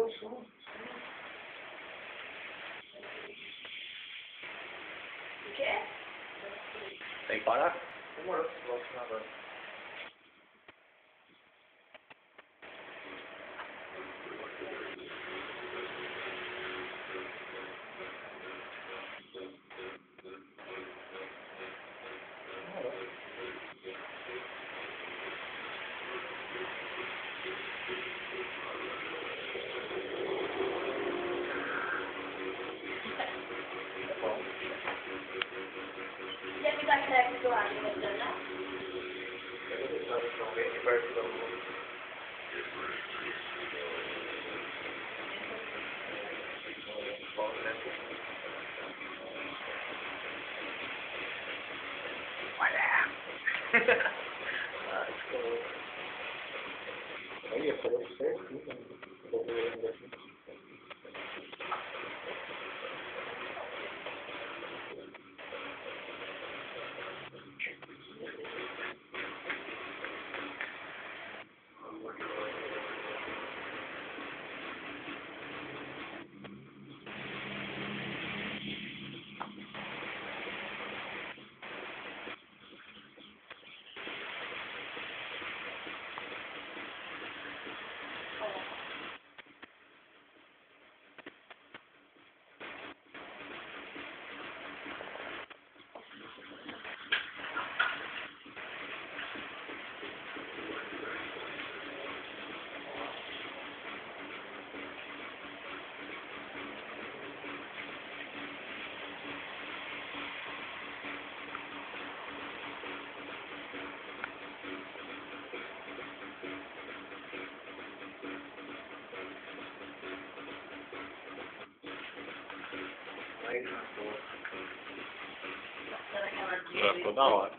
Deus, som. O quê? Tem que parar? Demorou. Vou assinar aparece certinho. né? Vou ver ainda aqui. Aí, na boa. Será que ela Já ficou da hora.